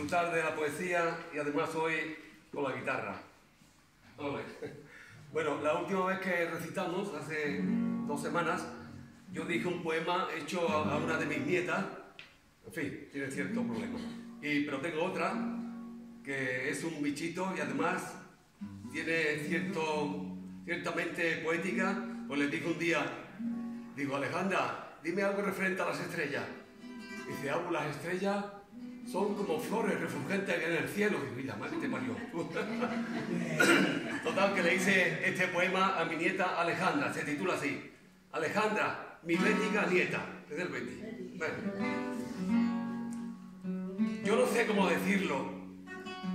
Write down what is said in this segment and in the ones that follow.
disfrutar de la poesía y además hoy con la guitarra. Bueno, la última vez que recitamos, hace dos semanas, yo dije un poema hecho a una de mis nietas. En fin, tiene cierto problema. Y, pero tengo otra que es un bichito y además tiene cierto, ciertamente poética. Pues le dije un día, digo, Alejandra, dime algo referente a las estrellas. Dice, ah, las estrellas son como flores refulgentes en el cielo. Y mira, madre te parió. Total, que le hice este poema a mi nieta Alejandra, se titula así. Alejandra, mi bética nieta. Es del Betty. Yo no sé cómo decirlo.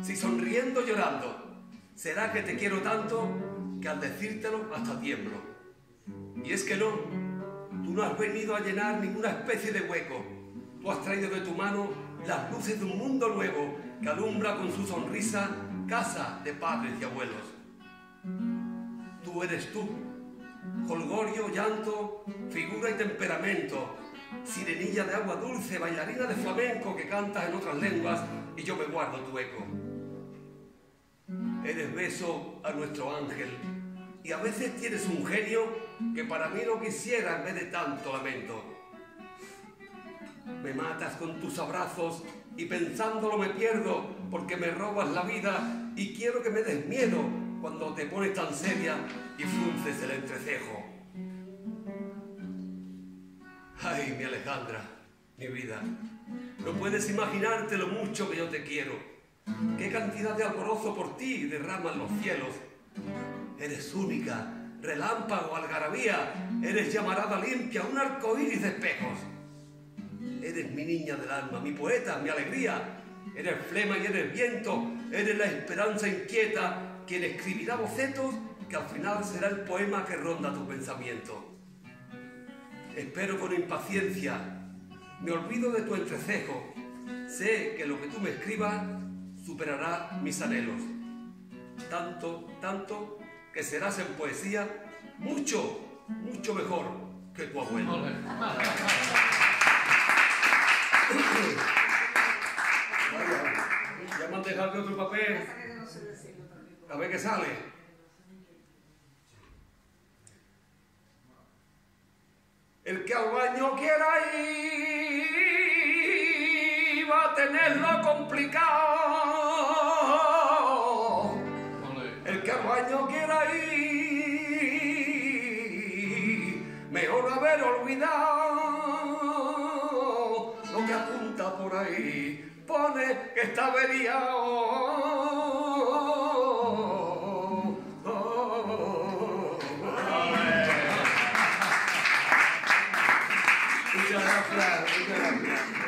Si sonriendo llorando, será que te quiero tanto que al decírtelo hasta tiemblo. Y es que no, tú no has venido a llenar ninguna especie de hueco. Tú has traído de tu mano las luces de un mundo nuevo que alumbra con su sonrisa casa de padres y abuelos. Tú eres tú, holgorio, llanto, figura y temperamento, sirenilla de agua dulce, bailarina de flamenco que cantas en otras lenguas y yo me guardo tu eco. Eres beso a nuestro ángel y a veces tienes un genio que para mí no quisiera en vez de tanto lamento. Me matas con tus abrazos y pensándolo me pierdo porque me robas la vida y quiero que me des miedo cuando te pones tan seria y frunces el entrecejo. Ay, mi Alejandra, mi vida, no puedes imaginarte lo mucho que yo te quiero. Qué cantidad de alborozo por ti derraman los cielos. Eres única, relámpago, algarabía, eres llamarada limpia, un arco iris de espejos. Eres mi niña del alma, mi poeta, mi alegría. Eres flema y eres viento, eres la esperanza inquieta, quien escribirá bocetos que al final será el poema que ronda tu pensamiento. Espero con impaciencia, me olvido de tu entrecejo, sé que lo que tú me escribas superará mis anhelos. Tanto, tanto, que serás en poesía mucho, mucho mejor que tu abuelo. Otro papel. A ver qué sale. El que al baño quiera ir va a tenerlo complicado. El que al baño quiera ir, mejor haber olvidado lo que apunta por ahí. Pone que está averiado. Muchas gracias.